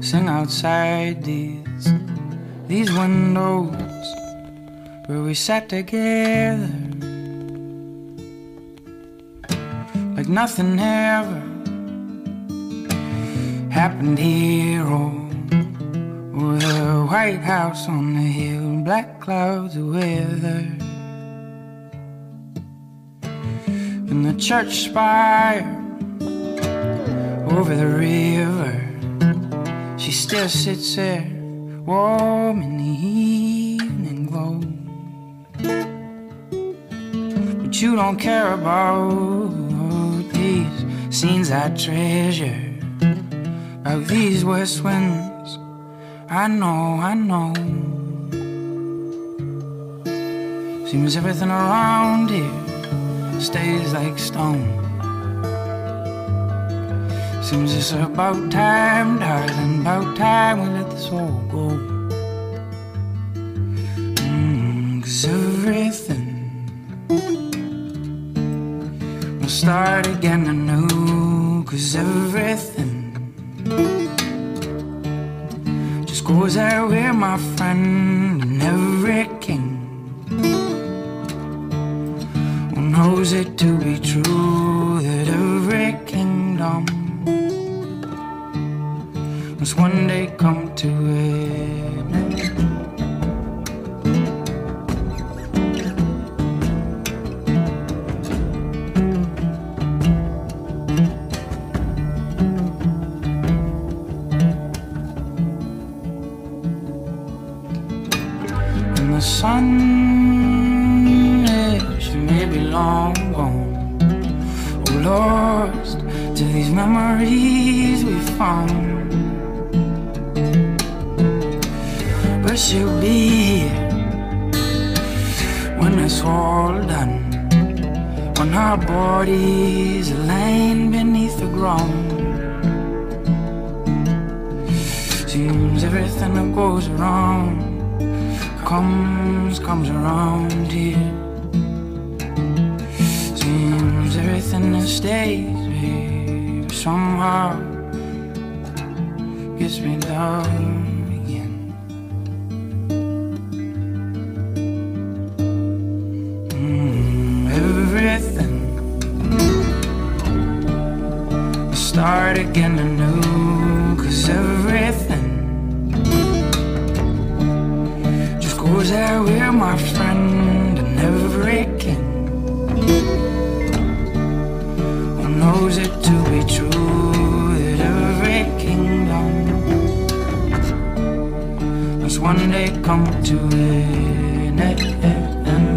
sing outside these these windows where we sat together. Like nothing ever happened here. Or or the White House on the hill, black clouds of weather. And the church spire over the river, still sits there, warm in the evening glow. But you don't care about these scenes I treasure, about these west winds I know, I know. Seems everything around here stays like stone. Seems it's about time, darling, about time we let this all go. Mm, Cause everything will start again anew. Cause everything just goes out with my friend and every king knows it to be true that one day come to end. And the sun, yeah, she may be long gone, oh, or lost to these memories we found. She'll be here when it's all done, when our bodies laying beneath the ground. Seems everything that goes around comes, comes around here. Seems everything that stays, babe, somehow gets me down start again anew, cause everything just goes out with my friend and every king who knows it to be true that every kingdom must one day come to an end.